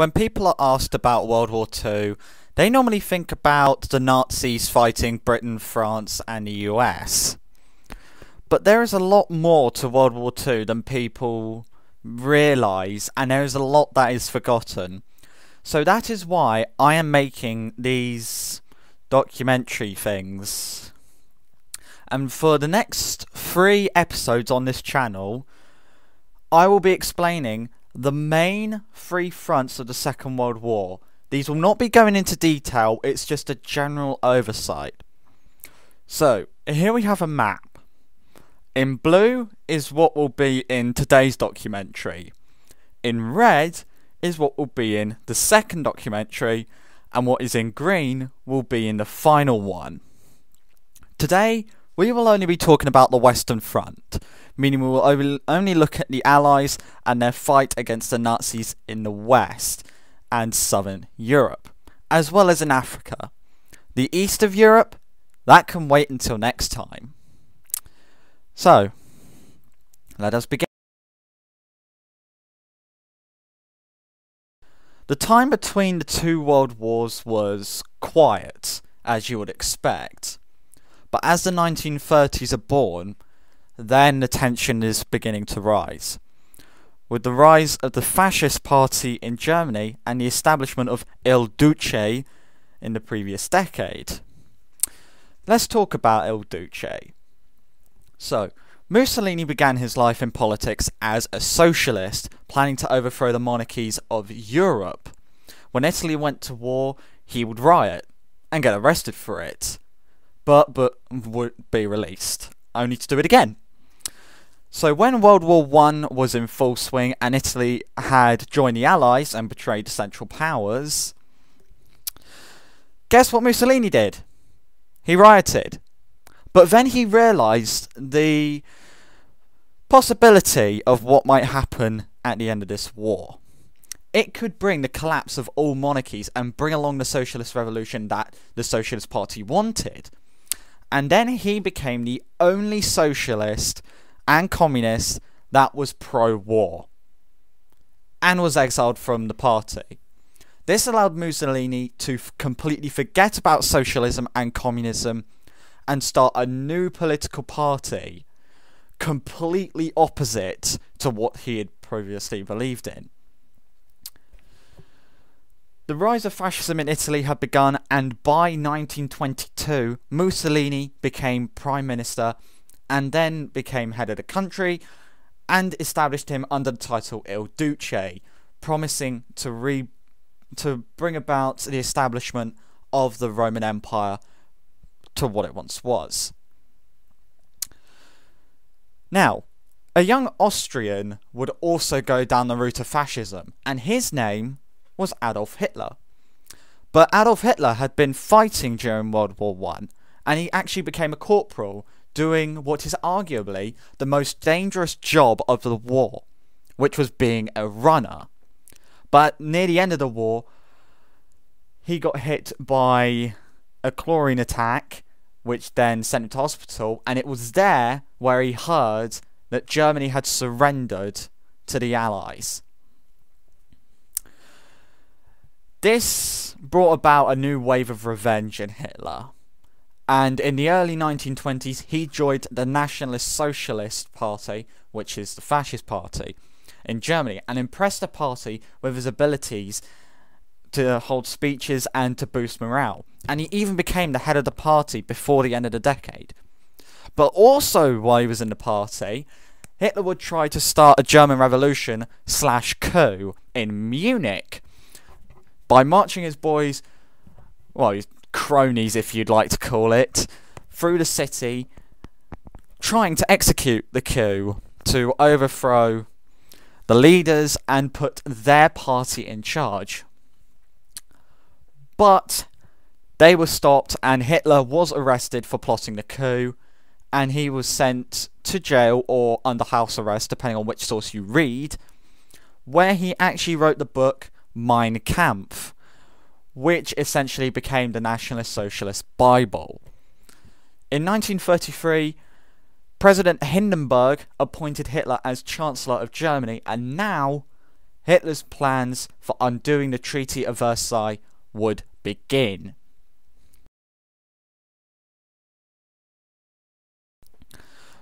When people are asked about World War II, they normally think about the Nazis fighting Britain, France, and the US. But there is a lot more to World War II than people realise, and there is a lot that is forgotten. So that is why I am making these documentary things. And for the next three episodes on this channel, I will be explaining the main three fronts of the Second World War. These will not be going into detail, it's just a general oversight. So, here we have a map. In blue is what will be in today's documentary. In red is what will be in the second documentary, and what is in green will be in the final one. Today, we will only be talking about the Western Front, meaning we will only look at the Allies and their fight against the Nazis in the West and Southern Europe, as well as in Africa. The East of Europe, that can wait until next time. So, let us begin. The time between the two world wars was quiet, as you would expect. But as the 1930s are born, then the tension is beginning to rise. With the rise of the fascist party in Germany and the establishment of Il Duce in the previous decade. Let's talk about Il Duce. So, Mussolini began his life in politics as a socialist, planning to overthrow the monarchies of Europe. When Italy went to war, he would riot and get arrested for it, but but would be released, only to do it again. So when World War One was in full swing and Italy had joined the Allies and betrayed the Central Powers, guess what Mussolini did? He rioted. But then he realised the possibility of what might happen at the end of this war. It could bring the collapse of all monarchies and bring along the socialist revolution that the Socialist Party wanted. And then he became the only socialist and communist that was pro war and was exiled from the party. This allowed Mussolini to completely forget about socialism and communism and start a new political party completely opposite to what he had previously believed in. The rise of fascism in Italy had begun, and by 1922, Mussolini became Prime Minister and then became head of the country and established him under the title Il Duce, promising to re to bring about the establishment of the Roman Empire to what it once was. Now, a young Austrian would also go down the route of fascism, and his name was Adolf Hitler. But Adolf Hitler had been fighting during World War One, and he actually became a corporal doing what is arguably the most dangerous job of the war, which was being a runner. But near the end of the war, he got hit by a chlorine attack, which then sent him to hospital, and it was there where he heard that Germany had surrendered to the Allies. This brought about a new wave of revenge in Hitler and in the early 1920s, he joined the Nationalist Socialist Party, which is the fascist party, in Germany, and impressed the party with his abilities to hold speeches and to boost morale. And he even became the head of the party before the end of the decade. But also, while he was in the party, Hitler would try to start a German revolution slash coup in Munich by marching his boys. Well, his cronies, if you'd like to call it, through the city, trying to execute the coup to overthrow the leaders and put their party in charge. But they were stopped, and Hitler was arrested for plotting the coup, and he was sent to jail or under house arrest, depending on which source you read, where he actually wrote the book Mein Kampf, which essentially became the Nationalist Socialist Bible. In 1933, President Hindenburg appointed Hitler as Chancellor of Germany, and now Hitler's plans for undoing the Treaty of Versailles would begin.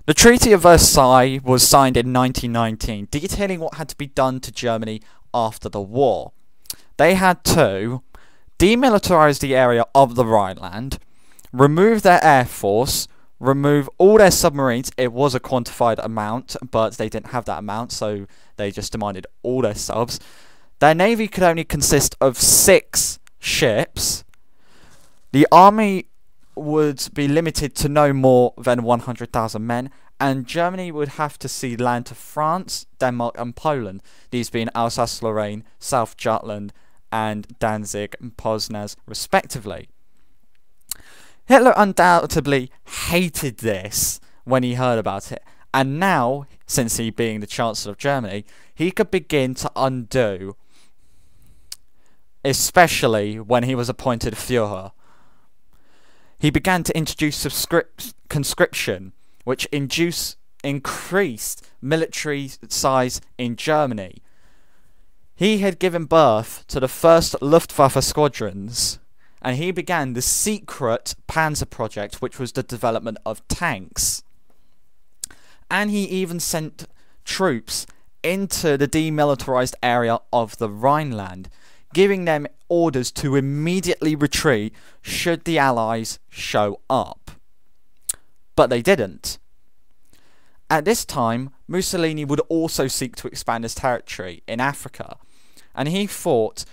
The Treaty of Versailles was signed in 1919, detailing what had to be done to Germany after the war. They had to demilitarize the area of the Rhineland, remove their air force, remove all their submarines. It was a quantified amount, but they didn't have that amount, so they just demanded all their subs. Their navy could only consist of six ships. The army would be limited to no more than 100,000 men, and Germany would have to cede land to France, Denmark, and Poland, these being Alsace Lorraine, South Jutland, and Danzig and Poznan, respectively. Hitler undoubtedly hated this when he heard about it, and now, since he being the Chancellor of Germany, he could begin to undo, especially when he was appointed Führer he began to introduce conscription, which induce, increased military size in Germany. He had given birth to the first Luftwaffe squadrons, and he began the secret Panzer project, which was the development of tanks. And he even sent troops into the demilitarized area of the Rhineland, giving them orders to immediately retreat should the Allies show up. But they didn't. At this time, Mussolini would also seek to expand his territory in Africa, and he fought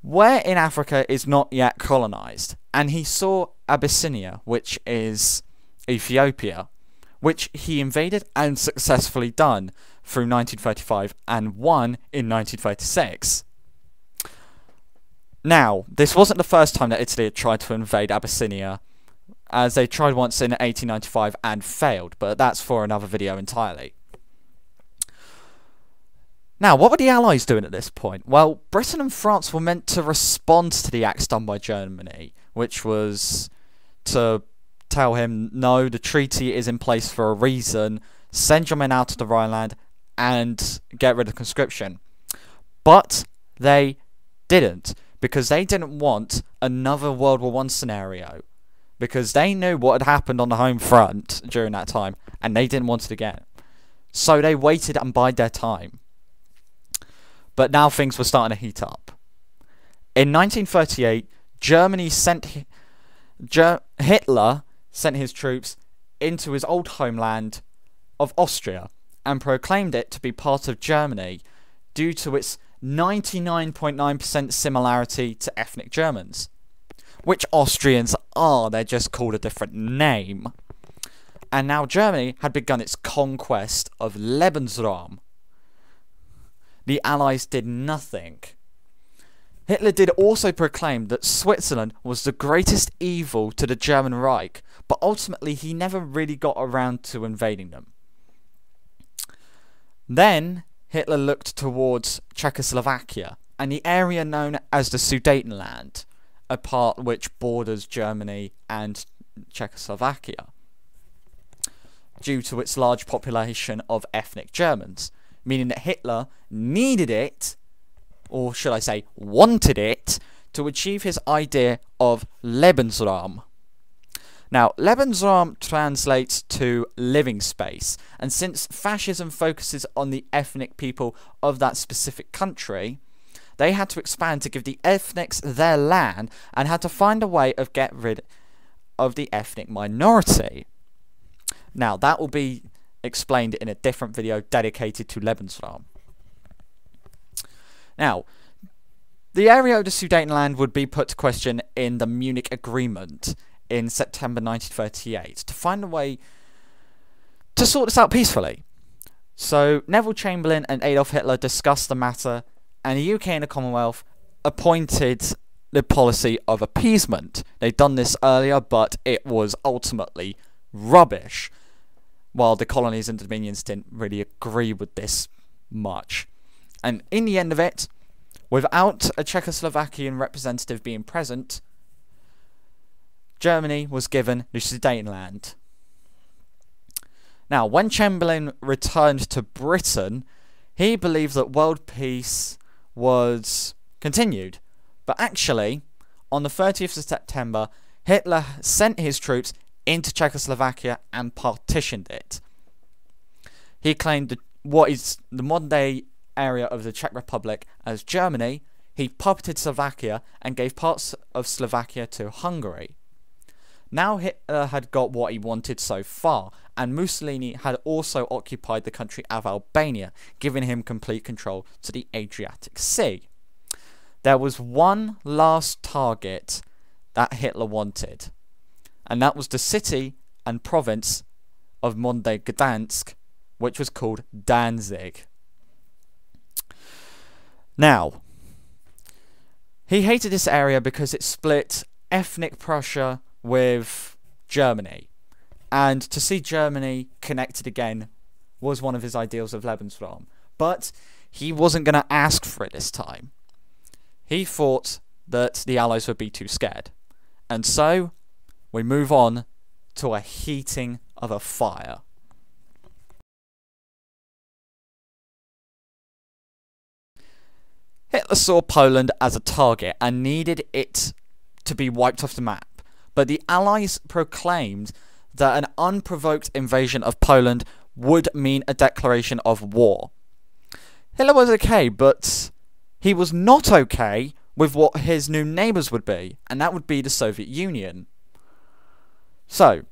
where in Africa is not yet colonized, and he saw Abyssinia, which is Ethiopia, which he invaded and successfully done through 1935 and won in 1936. Now, this wasn't the first time that Italy had tried to invade Abyssinia, as they tried once in 1895 and failed, but that's for another video entirely. Now, what were the Allies doing at this point? Well, Britain and France were meant to respond to the acts done by Germany, which was to tell him, no, the treaty is in place for a reason, send your men out to the Rhineland, and get rid of conscription. But they didn't because they didn't want another World War One scenario because they knew what had happened on the home front during that time and they didn't want it again. So they waited and bide their time. But now things were starting to heat up. In 1938, Germany sent Hitler sent his troops into his old homeland of Austria and proclaimed it to be part of Germany due to its 99.9% similarity to ethnic Germans. Which Austrians are, they're just called a different name. And now Germany had begun its conquest of Lebensraum. The Allies did nothing. Hitler did also proclaim that Switzerland was the greatest evil to the German Reich, but ultimately he never really got around to invading them. Then Hitler looked towards Czechoslovakia and the area known as the Sudetenland, a part which borders Germany and Czechoslovakia, due to its large population of ethnic Germans, meaning that Hitler needed it, or should I say, wanted it, to achieve his idea of Lebensraum, now, Lebensraum translates to living space, and since fascism focuses on the ethnic people of that specific country, they had to expand to give the ethnics their land and had to find a way of get rid of the ethnic minority. Now, that will be explained in a different video dedicated to Lebensraum. Now, the area of the Sudetenland would be put to question in the Munich Agreement in September 1938 to find a way to sort this out peacefully. So Neville Chamberlain and Adolf Hitler discussed the matter, and the UK and the Commonwealth appointed the policy of appeasement. They'd done this earlier, but it was ultimately rubbish, while the colonies and dominions didn't really agree with this much. And in the end of it, without a Czechoslovakian representative being present, Germany was given the. Now, when Chamberlain returned to Britain, he believed that world peace was continued. But actually, on the 30th of September, Hitler sent his troops into Czechoslovakia and partitioned it. He claimed what is the modern day area of the Czech Republic as Germany, he puppeted Slovakia and gave parts of Slovakia to Hungary. Now Hitler had got what he wanted so far, and Mussolini had also occupied the country of Albania, giving him complete control to the Adriatic Sea. There was one last target that Hitler wanted, and that was the city and province of Monday Gdansk, which was called Danzig. Now, he hated this area because it split ethnic Prussia with Germany. And to see Germany connected again was one of his ideals of Lebensraum. But he wasn't going to ask for it this time. He thought that the Allies would be too scared. And so, we move on to a heating of a fire. Hitler saw Poland as a target and needed it to be wiped off the map, but the Allies proclaimed that an unprovoked invasion of Poland would mean a declaration of war. Hitler was okay, but he was not okay with what his new neighbours would be, and that would be the Soviet Union. So,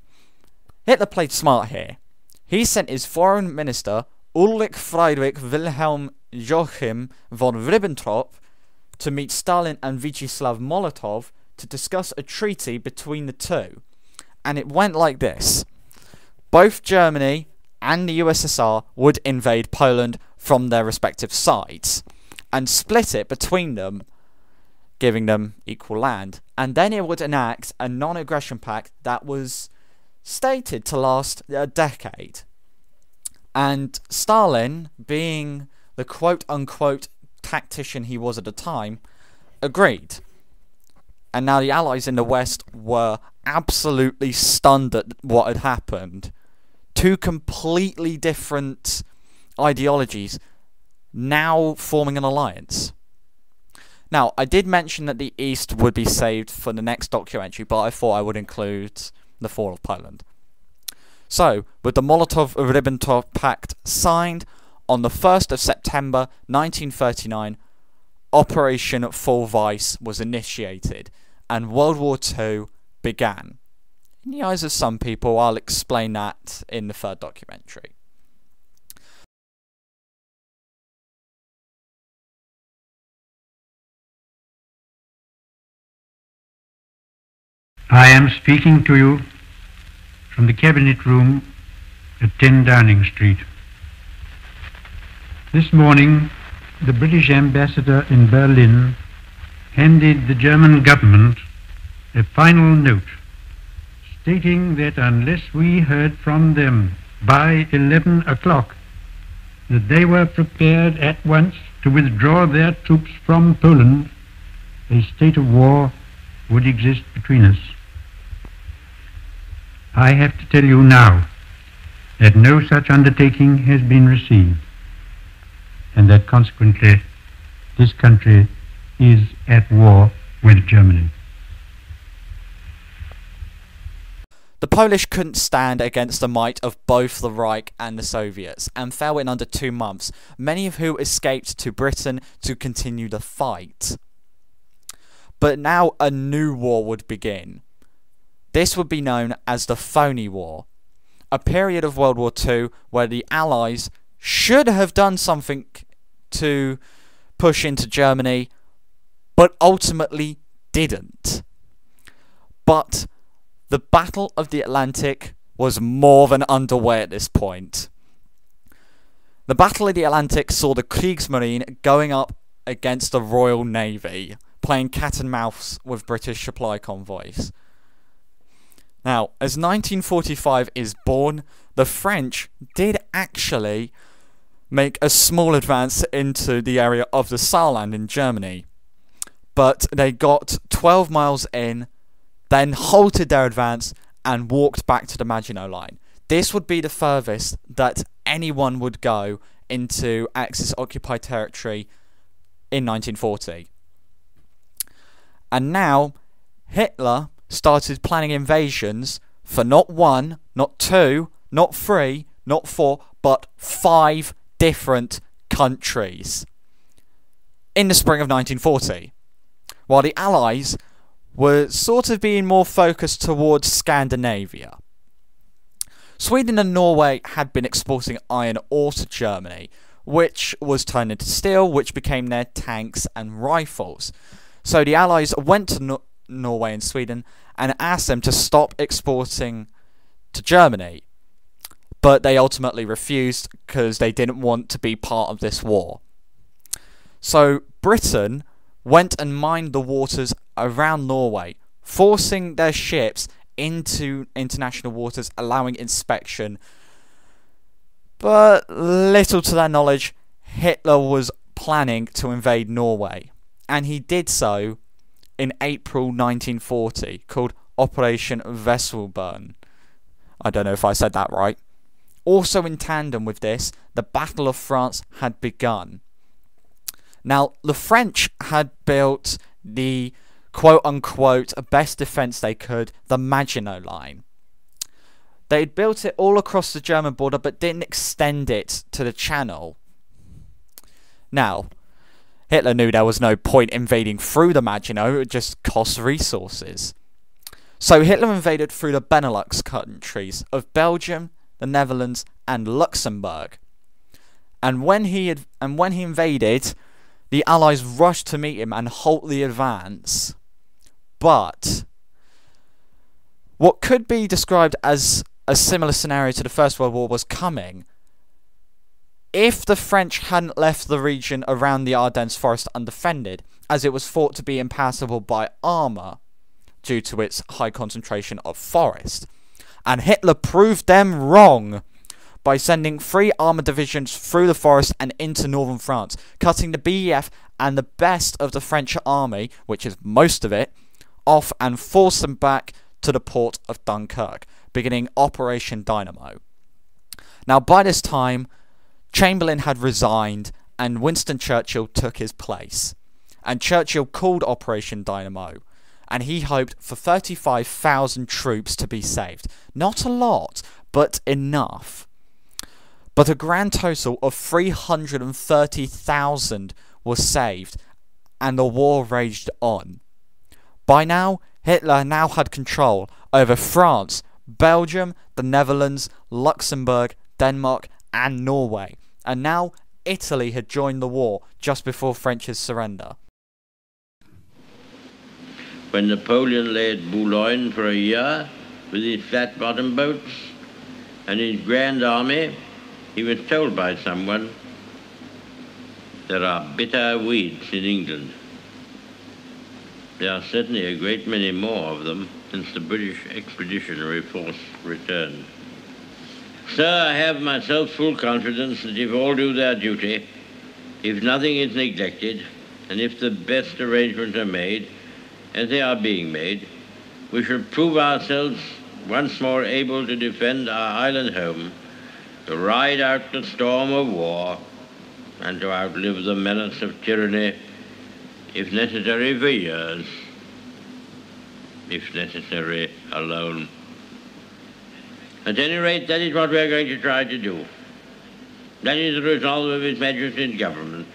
Hitler played smart here. He sent his foreign minister, Ulrich Friedrich Wilhelm Joachim von Ribbentrop to meet Stalin and Vyacheslav Molotov to discuss a treaty between the two. And it went like this both Germany and the USSR would invade Poland from their respective sides and split it between them, giving them equal land. And then it would enact a non aggression pact that was stated to last a decade. And Stalin, being the quote unquote tactician he was at the time, agreed. And now the Allies in the West were absolutely stunned at what had happened. Two completely different ideologies now forming an alliance. Now, I did mention that the East would be saved for the next documentary, but I thought I would include the fall of Poland. So, with the Molotov-Ribbentrop Pact signed, on the 1st of September 1939, Operation Fall Weiss was initiated and World War II began. In the eyes of some people, I'll explain that in the third documentary. I am speaking to you from the Cabinet Room at 10 Downing Street. This morning, the British ambassador in Berlin handed the German government a final note stating that unless we heard from them by 11 o'clock that they were prepared at once to withdraw their troops from Poland, a state of war would exist between us. I have to tell you now that no such undertaking has been received and that consequently this country is at war with Germany. The Polish couldn't stand against the might of both the Reich and the Soviets and fell in under two months, many of who escaped to Britain to continue the fight. But now a new war would begin. This would be known as the Phony War, a period of World War II where the Allies should have done something to push into Germany, but ultimately didn't. But the Battle of the Atlantic was more than underway at this point. The Battle of the Atlantic saw the Kriegsmarine going up against the Royal Navy, playing cat and mouse with British supply convoys. Now, as 1945 is born, the French did actually make a small advance into the area of the Saarland in Germany. But they got 12 miles in, then halted their advance and walked back to the Maginot Line. This would be the furthest that anyone would go into Axis occupied territory in 1940. And now Hitler started planning invasions for not one, not two, not three, not four, but five different countries in the spring of 1940. While the Allies were sort of being more focused towards Scandinavia. Sweden and Norway had been exporting iron ore to Germany, which was turned into steel, which became their tanks and rifles. So the Allies went to Norway and Sweden and asked them to stop exporting to Germany. But they ultimately refused because they didn't want to be part of this war. So Britain went and mined the waters around Norway, forcing their ships into international waters, allowing inspection. But little to their knowledge, Hitler was planning to invade Norway, and he did so in April 1940, called Operation Weserübern. I don't know if I said that right. Also, in tandem with this, the Battle of France had begun. Now, the French had built the quote unquote best defense they could, the Maginot Line. They had built it all across the German border but didn't extend it to the Channel. Now, Hitler knew there was no point invading through the Maginot, it would just cost resources. So Hitler invaded through the Benelux countries of Belgium, the Netherlands, and Luxembourg. And when he had, and when he invaded, the Allies rushed to meet him and halt the advance. But what could be described as a similar scenario to the First World War was coming. If the French hadn't left the region around the Ardennes forest undefended, as it was thought to be impassable by armour due to its high concentration of forest, and Hitler proved them wrong by sending three armoured divisions through the forest and into northern France, cutting the BEF and the best of the French army, which is most of it, off and forced them back to the port of Dunkirk, beginning Operation Dynamo. Now, by this time, Chamberlain had resigned and Winston Churchill took his place. And Churchill called Operation Dynamo, and he hoped for 35,000 troops to be saved. Not a lot, but enough but a grand total of 330,000 was saved, and the war raged on. By now, Hitler now had control over France, Belgium, the Netherlands, Luxembourg, Denmark, and Norway, and now Italy had joined the war just before French's surrender. When Napoleon lay at Boulogne for a year with his flat bottom boats and his grand army, he was told by someone, there are bitter weeds in England. There are certainly a great many more of them since the British Expeditionary Force returned. Sir, I have myself full confidence that if all do their duty, if nothing is neglected, and if the best arrangements are made, as they are being made, we shall prove ourselves once more able to defend our island home to ride out the storm of war and to outlive the menace of tyranny, if necessary for years, if necessary alone. At any rate, that is what we are going to try to do. That is the resolve of His Majesty's government,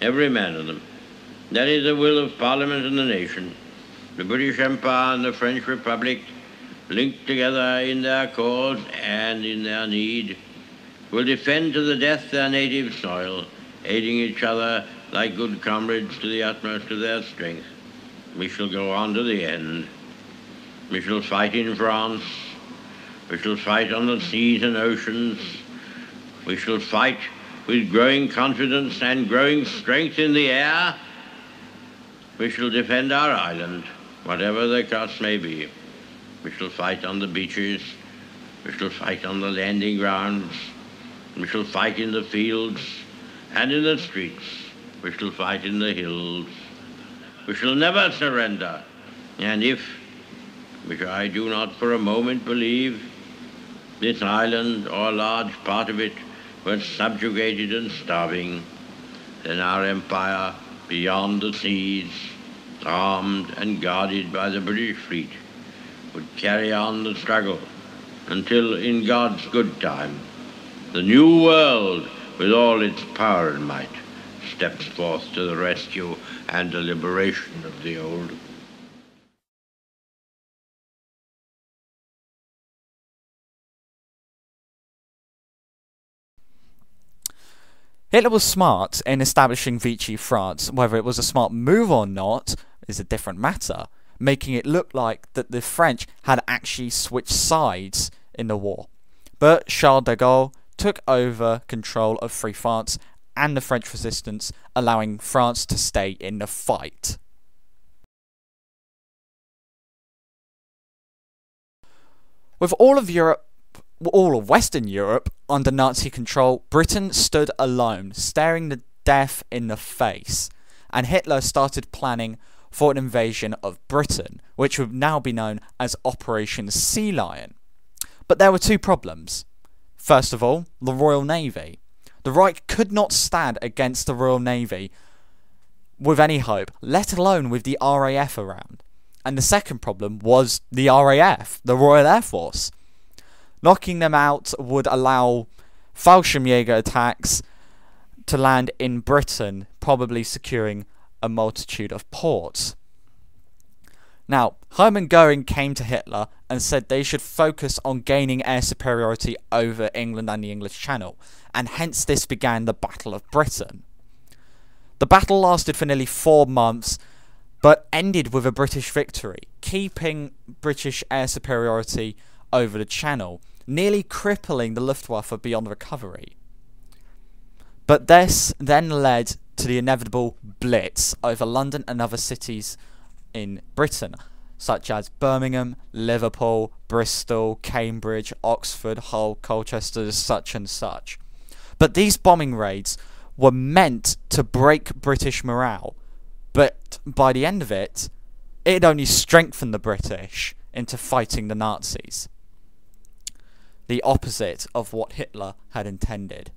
every man of them. That is the will of Parliament and the nation, the British Empire and the French Republic, linked together in their cause and in their need will defend to the death their native soil, aiding each other like good comrades to the utmost of their strength. We shall go on to the end. We shall fight in France. We shall fight on the seas and oceans. We shall fight with growing confidence and growing strength in the air. We shall defend our island, whatever the cost may be. We shall fight on the beaches. We shall fight on the landing grounds. We shall fight in the fields and in the streets. We shall fight in the hills. We shall never surrender. And if, which I do not for a moment believe, this island or a large part of it were subjugated and starving, then our empire beyond the seas, armed and guarded by the British fleet, would carry on the struggle until, in God's good time, the new world, with all its power and might, steps forth to the rescue and the liberation of the old. Hitler was smart in establishing Vichy France. Whether it was a smart move or not is a different matter, making it look like that the French had actually switched sides in the war. But Charles de Gaulle took over control of Free France and the French resistance, allowing France to stay in the fight. With all of Europe all of Western Europe under Nazi control, Britain stood alone, staring the death in the face, and Hitler started planning for an invasion of Britain, which would now be known as Operation Sea Lion. But there were two problems. First of all, the Royal Navy. The Reich could not stand against the Royal Navy with any hope, let alone with the RAF around. And the second problem was the RAF, the Royal Air Force. Knocking them out would allow Fallschirmjäger attacks to land in Britain, probably securing a multitude of ports. Now, Hermann Goering came to Hitler and said they should focus on gaining air superiority over England and the English Channel, and hence this began the Battle of Britain. The battle lasted for nearly four months, but ended with a British victory, keeping British air superiority over the Channel, nearly crippling the Luftwaffe beyond recovery. But this then led to the inevitable blitz over London and other cities in Britain, such as Birmingham, Liverpool, Bristol, Cambridge, Oxford, Hull, Colchester, such and such. But these bombing raids were meant to break British morale, but by the end of it, it only strengthened the British into fighting the Nazis. The opposite of what Hitler had intended.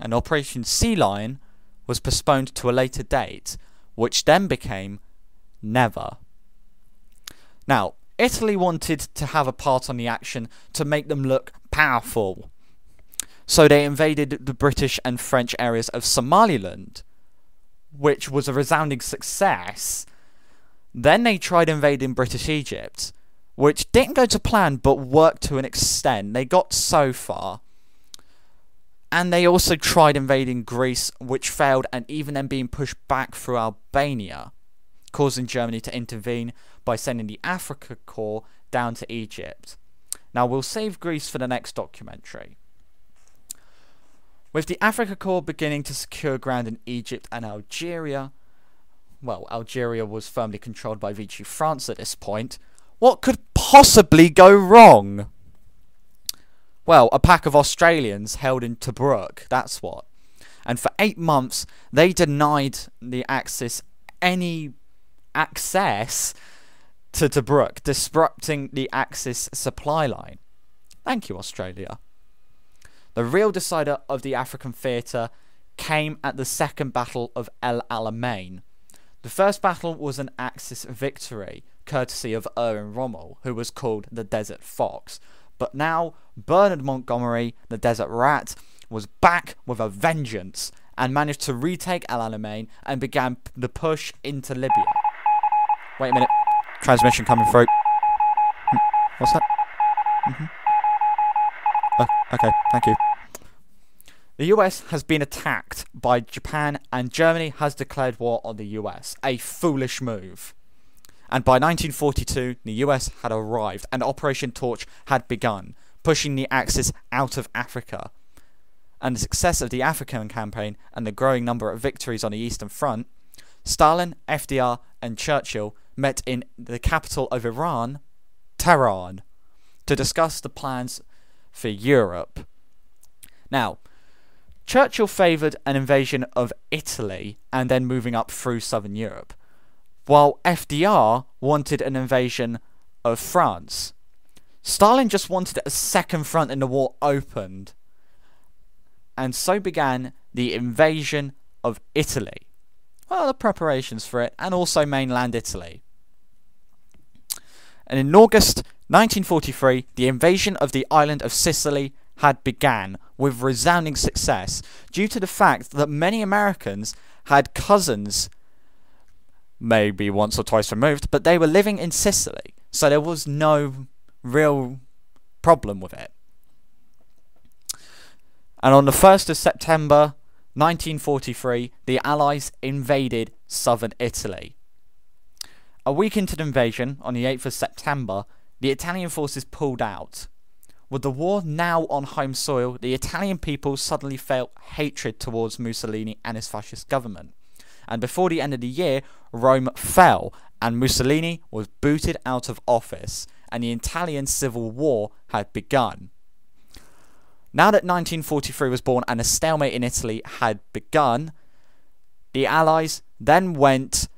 And Operation Sea Lion was postponed to a later date, which then became never. Now, Italy wanted to have a part on the action to make them look powerful. So they invaded the British and French areas of Somaliland, which was a resounding success. Then they tried invading British Egypt, which didn't go to plan but worked to an extent. They got so far. And they also tried invading Greece, which failed, and even then being pushed back through Albania, causing Germany to intervene by sending the Afrika Korps down to Egypt. Now, we'll save Greece for the next documentary. With the Afrika Korps beginning to secure ground in Egypt and Algeria, well, Algeria was firmly controlled by Vichy France at this point, what could possibly go wrong? Well, a pack of Australians held in Tobruk, that's what. And for eight months, they denied the Axis any access to Tobruk, disrupting the Axis supply line. Thank you, Australia. The real decider of the African theatre came at the Second Battle of El Alamein. The first battle was an Axis victory, courtesy of Erwin Rommel, who was called the Desert Fox, but now Bernard Montgomery, the Desert Rat, was back with a vengeance and managed to retake El Alamein and began the push into Libya. Wait a minute. Transmission coming through. Hmm, what's that? Mm -hmm. oh, okay, thank you. The US has been attacked by Japan and Germany has declared war on the US. A foolish move. And by 1942, the US had arrived and Operation Torch had begun, pushing the Axis out of Africa. And the success of the African campaign and the growing number of victories on the Eastern Front, Stalin, FDR, and Churchill met in the capital of Iran, Tehran, to discuss the plans for Europe. Now, Churchill favoured an invasion of Italy and then moving up through southern Europe while FDR wanted an invasion of France. Stalin just wanted a second front in the war opened. and so began the invasion of Italy. Well, the preparations for it, and also mainland Italy. And in August 1943, the invasion of the island of Sicily had began with resounding success due to the fact that many Americans had cousins, maybe once or twice removed, but they were living in Sicily, so there was no real problem with it. And on the 1st of September 1943, the Allies invaded southern Italy. A week into the invasion, on the 8th of September, the Italian forces pulled out. With the war now on home soil, the Italian people suddenly felt hatred towards Mussolini and his fascist government. And before the end of the year, Rome fell, and Mussolini was booted out of office, and the Italian Civil War had begun. Now that 1943 was born and a stalemate in Italy had begun, the Allies then went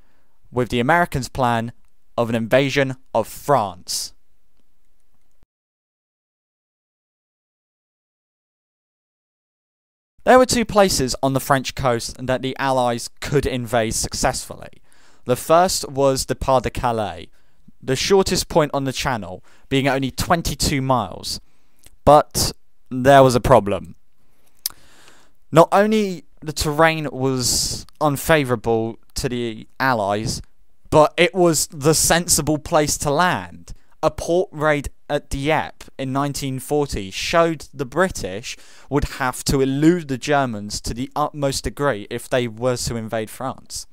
with the Americans' plan of an invasion of France. There were two places on the French coast that the Allies could invade successfully. The first was the Pas de Calais, the shortest point on the channel, being only 22 miles. But there was a problem. Not only the terrain was unfavourable to the Allies, but it was the sensible place to land. A port raid at Dieppe in 1940 showed the British would have to elude the Germans to the utmost degree if they were to invade France.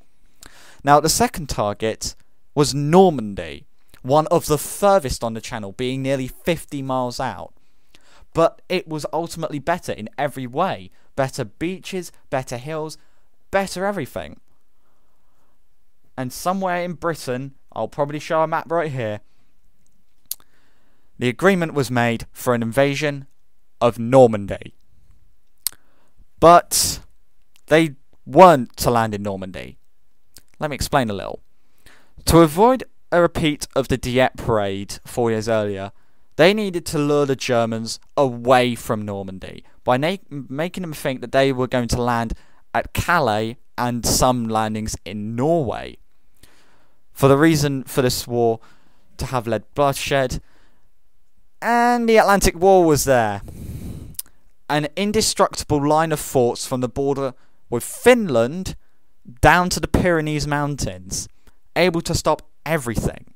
Now, the second target was Normandy, one of the furthest on the channel, being nearly 50 miles out but it was ultimately better in every way. Better beaches, better hills, better everything. And somewhere in Britain, I'll probably show a map right here, the agreement was made for an invasion of Normandy. But they weren't to land in Normandy. Let me explain a little. To avoid a repeat of the Dieppe raid four years earlier, they needed to lure the Germans away from Normandy by making them think that they were going to land at Calais and some landings in Norway. For the reason for this war to have led bloodshed, and the Atlantic Wall was there. An indestructible line of forts from the border with Finland down to the Pyrenees Mountains, able to stop everything.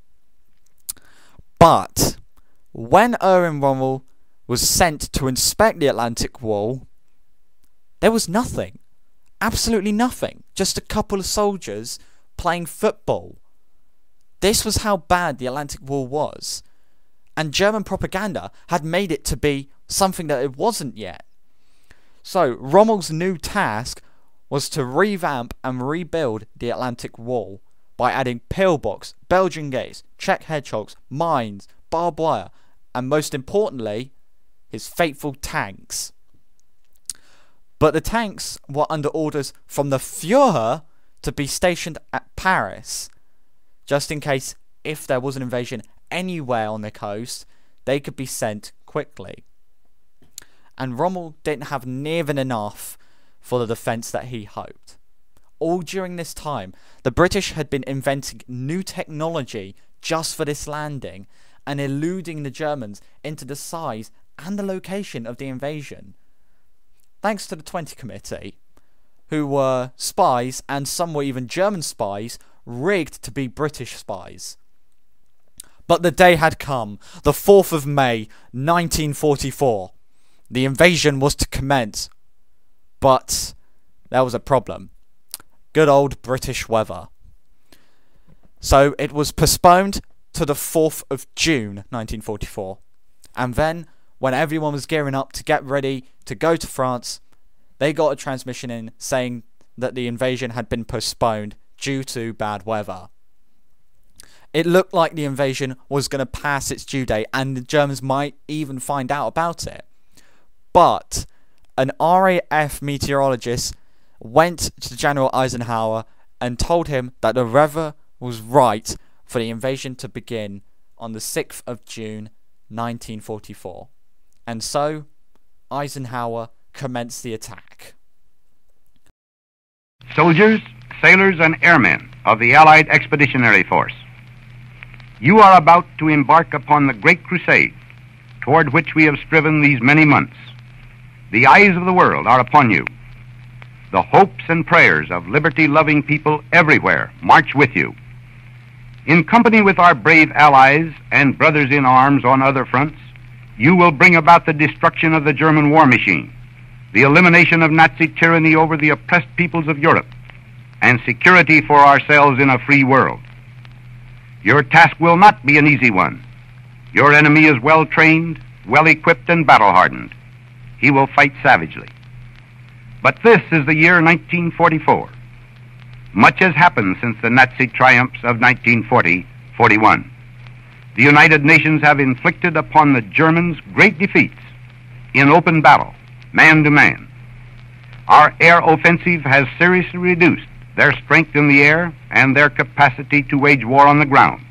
But when Erwin Rommel was sent to inspect the Atlantic Wall, there was nothing. Absolutely nothing. Just a couple of soldiers playing football. This was how bad the Atlantic Wall was. And German propaganda had made it to be something that it wasn't yet. So, Rommel's new task was to revamp and rebuild the Atlantic Wall by adding pillbox, Belgian gates, Czech hedgehogs, mines, barbed wire, and most importantly, his fateful tanks. But the tanks were under orders from the Fuhrer to be stationed at Paris, just in case if there was an invasion anywhere on the coast, they could be sent quickly. And Rommel didn't have near enough for the defence that he hoped. All during this time, the British had been inventing new technology just for this landing, and eluding the Germans into the size and the location of the invasion. Thanks to the 20 Committee, who were spies and some were even German spies rigged to be British spies. But the day had come, the 4th of May 1944. The invasion was to commence. But there was a problem. Good old British weather. So it was postponed to the 4th of June 1944. And then, when everyone was gearing up to get ready to go to France, they got a transmission in saying that the invasion had been postponed due to bad weather. It looked like the invasion was going to pass its due date and the Germans might even find out about it. But an RAF meteorologist went to General Eisenhower and told him that the weather was right for the invasion to begin on the 6th of June 1944. And so, Eisenhower commenced the attack. Soldiers, sailors, and airmen of the Allied Expeditionary Force, you are about to embark upon the great crusade toward which we have striven these many months. The eyes of the world are upon you. The hopes and prayers of liberty loving people everywhere march with you. In company with our brave allies and brothers in arms on other fronts, you will bring about the destruction of the German war machine, the elimination of Nazi tyranny over the oppressed peoples of Europe, and security for ourselves in a free world. Your task will not be an easy one. Your enemy is well trained, well equipped, and battle hardened. He will fight savagely. But this is the year 1944. Much has happened since the Nazi triumphs of 1940 41. The United Nations have inflicted upon the Germans great defeats in open battle, man to man. Our air offensive has seriously reduced their strength in the air and their capacity to wage war on the ground.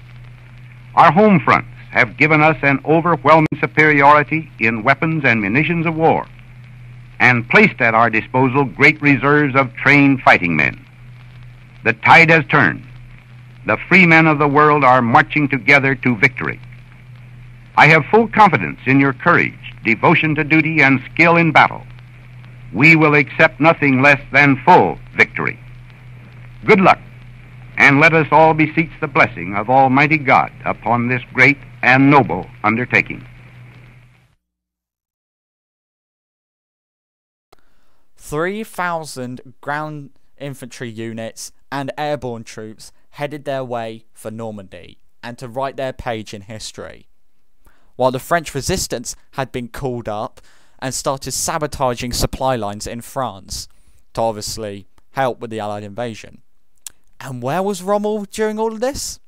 Our home fronts have given us an overwhelming superiority in weapons and munitions of war and placed at our disposal great reserves of trained fighting men. The tide has turned. The free men of the world are marching together to victory. I have full confidence in your courage, devotion to duty, and skill in battle. We will accept nothing less than full victory. Good luck, and let us all beseech the blessing of Almighty God upon this great and noble undertaking. Three thousand ground infantry units and airborne troops headed their way for Normandy and to write their page in history. While the French resistance had been called up and started sabotaging supply lines in France to obviously help with the Allied invasion. And where was Rommel during all of this?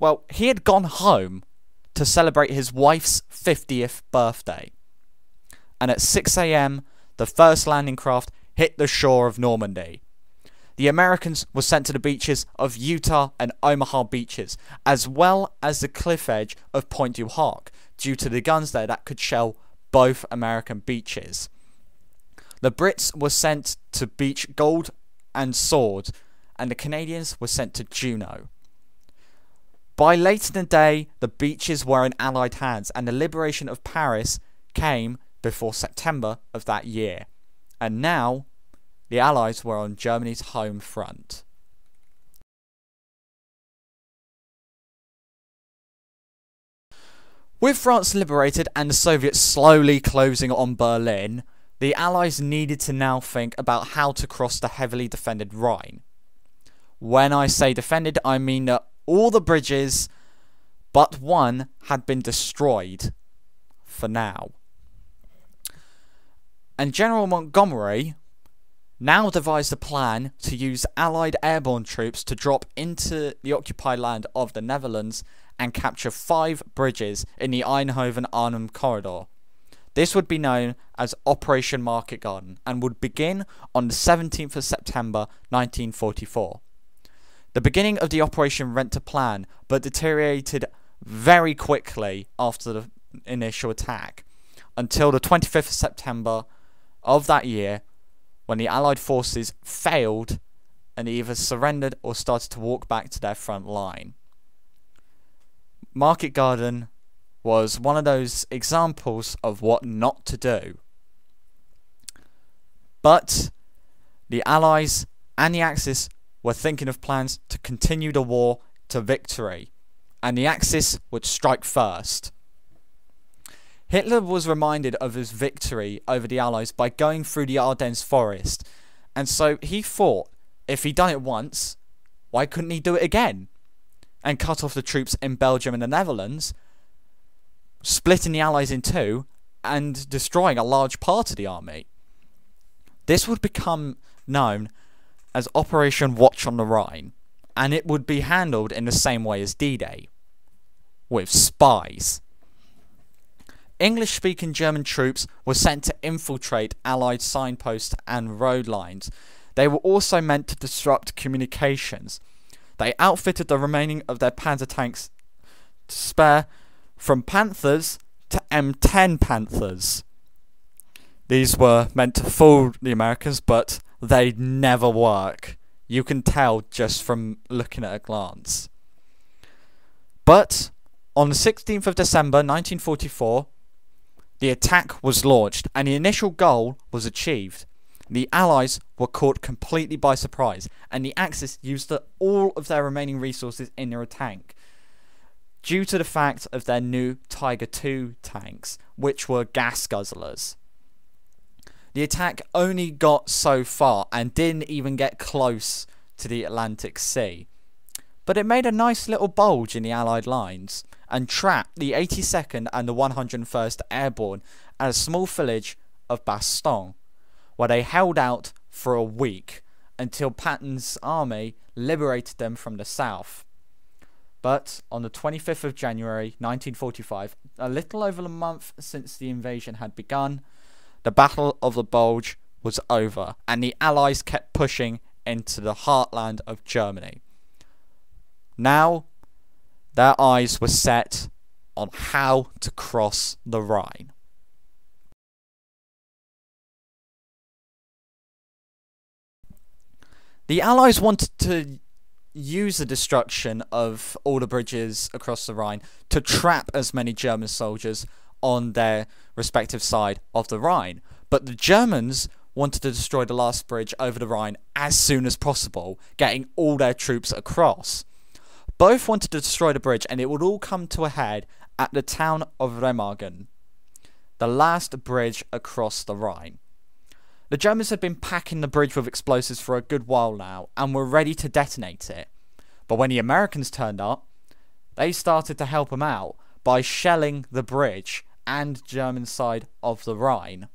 Well, he had gone home to celebrate his wife's 50th birthday. And at 6am, the first landing craft hit the shore of Normandy. The Americans were sent to the beaches of Utah and Omaha beaches, as well as the cliff edge of Pointe du Hoc, due to the guns there that could shell both American beaches. The Brits were sent to Beach Gold and Sword, and the Canadians were sent to Juno. By late in the day, the beaches were in Allied hands, and the liberation of Paris came before September of that year. And now, the Allies were on Germany's home front. With France liberated and the Soviets slowly closing on Berlin, the Allies needed to now think about how to cross the heavily defended Rhine. When I say defended, I mean that all the bridges but one had been destroyed for now. And General Montgomery now devised a plan to use Allied airborne troops to drop into the occupied land of the Netherlands and capture five bridges in the Eindhoven Arnhem corridor. This would be known as Operation Market Garden and would begin on the 17th of September 1944. The beginning of the operation went to plan, but deteriorated very quickly after the initial attack, until the 25th of September of that year, when the Allied forces failed and either surrendered or started to walk back to their front line. Market Garden was one of those examples of what not to do. But the Allies and the Axis were thinking of plans to continue the war to victory, and the Axis would strike first. Hitler was reminded of his victory over the Allies by going through the Ardennes forest, and so he thought if he'd done it once, why couldn't he do it again? And cut off the troops in Belgium and the Netherlands, splitting the Allies in two, and destroying a large part of the army. This would become known as Operation Watch on the Rhine, and it would be handled in the same way as D Day with spies. English speaking German troops were sent to infiltrate Allied signposts and road lines. They were also meant to disrupt communications. They outfitted the remaining of their panzer tanks to spare from Panthers to M10 Panthers. These were meant to fool the Americans, but they never work. You can tell just from looking at a glance. But on the 16th of December 1944, the attack was launched and the initial goal was achieved. The Allies were caught completely by surprise, and the Axis used all of their remaining resources in their attack due to the fact of their new Tiger II tanks, which were gas guzzlers. The attack only got so far and didn't even get close to the Atlantic Sea. But it made a nice little bulge in the Allied lines and trapped the 82nd and the 101st Airborne at a small village of Bastogne, where they held out for a week until Patton's army liberated them from the south. But on the 25th of January 1945, a little over a month since the invasion had begun, the Battle of the Bulge was over, and the Allies kept pushing into the heartland of Germany. Now, their eyes were set on how to cross the Rhine. The Allies wanted to use the destruction of all the bridges across the Rhine to trap as many German soldiers on their respective side of the Rhine. But the Germans wanted to destroy the last bridge over the Rhine as soon as possible, getting all their troops across. Both wanted to destroy the bridge, and it would all come to a head at the town of Remagen, the last bridge across the Rhine. The Germans had been packing the bridge with explosives for a good while now and were ready to detonate it. But when the Americans turned up, they started to help them out by shelling the bridge and German side of the Rhine.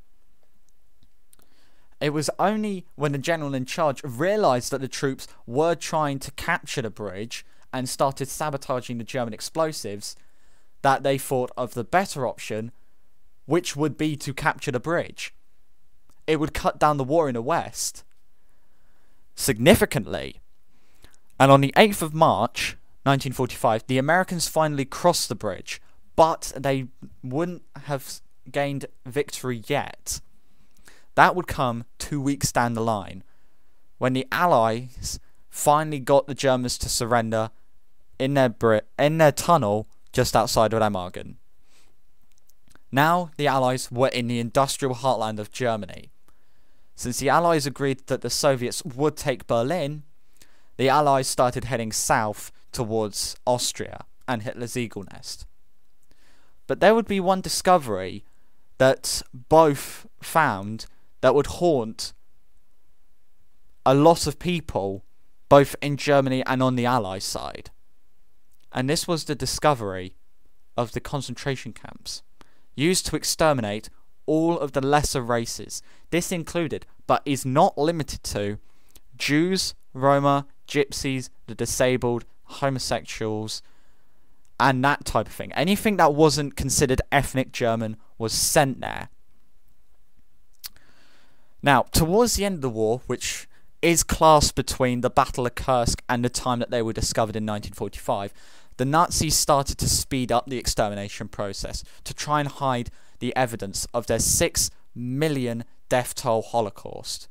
It was only when the general in charge realised that the troops were trying to capture the bridge and started sabotaging the German explosives that they thought of the better option, which would be to capture the bridge. It would cut down the war in the West significantly. And on the 8th of March 1945, the Americans finally crossed the bridge, but they wouldn't have gained victory yet. That would come two weeks down the line, when the Allies finally got the Germans to surrender in their Brit in their tunnel just outside of Remagen. Now the Allies were in the industrial heartland of Germany. Since the Allies agreed that the Soviets would take Berlin, the Allies started heading south towards Austria and Hitler's Eagle Nest. But there would be one discovery that both found that would haunt a lot of people, both in Germany and on the Allied side. And this was the discovery of the concentration camps, used to exterminate all of the lesser races. This included, but is not limited to, Jews, Roma, Gypsies, the disabled, homosexuals, and that type of thing. Anything that wasn't considered ethnic German was sent there. Now, towards the end of the war, which is classed between the Battle of Kursk and the time that they were discovered in 1945, the Nazis started to speed up the extermination process to try and hide the evidence of their 6 million death toll Holocaust.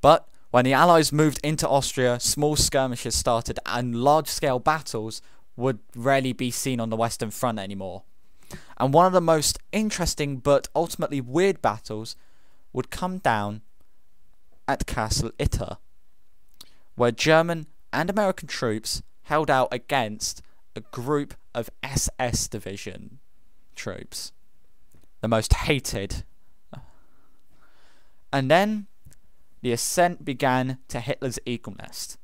But when the Allies moved into Austria, small skirmishes started and large scale battles would rarely be seen on the Western Front anymore. And one of the most interesting but ultimately weird battles would come down at Castle Itter, where German and American troops held out against a group of SS division troops. The most hated. And then the ascent began to Hitler's Eagle Nest.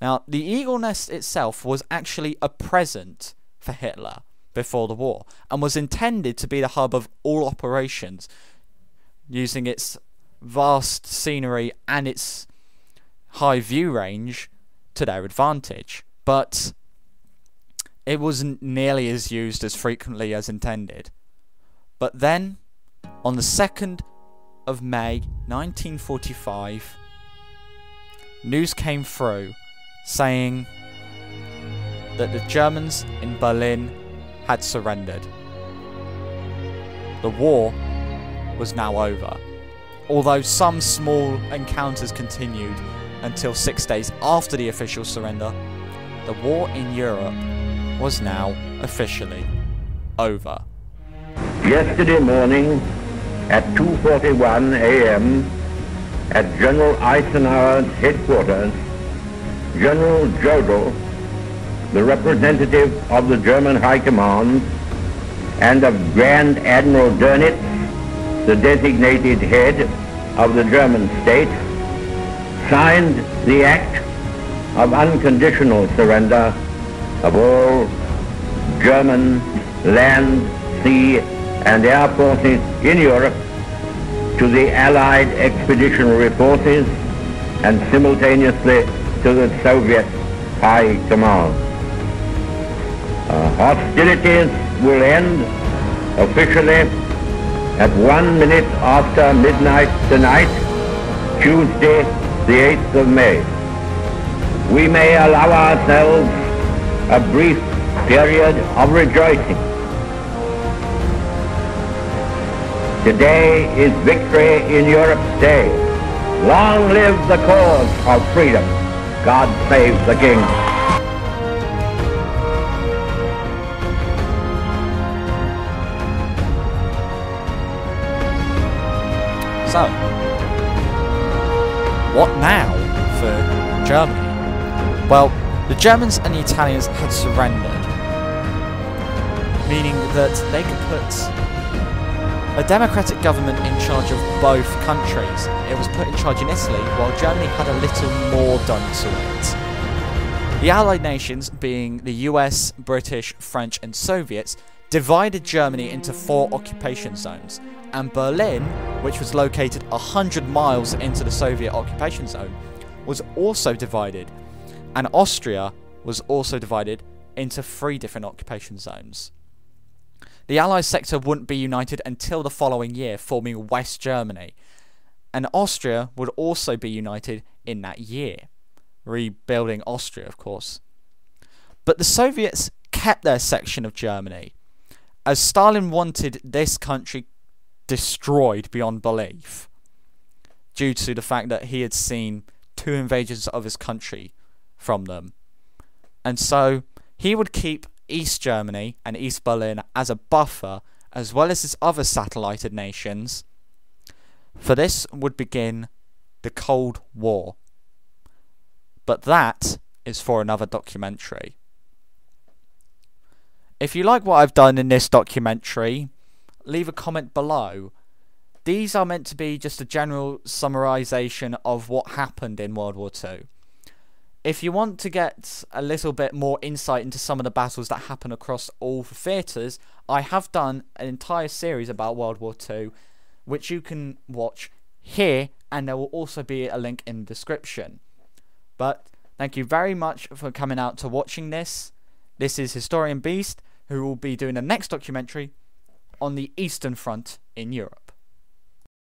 Now, the Eagle Nest itself was actually a present for Hitler before the war and was intended to be the hub of all operations, using its vast scenery and its high view range to their advantage. But it wasn't nearly as used as frequently as intended. But then, on the 2nd of May 1945, news came through saying that the Germans in Berlin had surrendered. The war was now over. Although some small encounters continued until six days after the official surrender, the war in Europe was now officially over. Yesterday morning at 2.41 a.m. at General Eisenhower's headquarters, General Jodl, the representative of the German High Command, and of Grand Admiral Dönitz, the designated head of the German state, signed the act of unconditional surrender of all German land, sea, and air forces in Europe to the Allied expeditionary forces and simultaneously to the Soviet High Command. Uh, hostilities will end officially at one minute after midnight tonight, Tuesday, the 8th of May. We may allow ourselves a brief period of rejoicing. Today is Victory in Europe's Day. Long live the cause of freedom. God save the King. So, what now for Germany? Well, the Germans and the Italians had surrendered, meaning that they could put a democratic government in charge of both countries. It was put in charge in Italy, while Germany had a little more done to it. The Allied nations, being the US, British, French, and Soviets, divided Germany into four occupation zones, and Berlin, which was located 100 miles into the Soviet occupation zone, was also divided, and Austria was also divided into three different occupation zones. The Allied sector wouldn't be united until the following year, forming West Germany, and Austria would also be united in that year, rebuilding Austria, of course. But the Soviets kept their section of Germany, as Stalin wanted this country destroyed beyond belief due to the fact that he had seen two invasions of his country from them. And so he would keep East Germany and East Berlin as a buffer, as well as his other satellited nations. For this would begin the Cold War. But that is for another documentary. If you like what I've done in this documentary, leave a comment below. These are meant to be just a general summarization of what happened in World War II. If you want to get a little bit more insight into some of the battles that happen across all the theatres, I have done an entire series about World War II, which you can watch here, and there will also be a link in the description. But thank you very much for coming out to watching this. This is Historian Beast, who will be doing the next documentary on the Eastern Front in Europe.